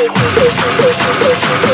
¡Gracias!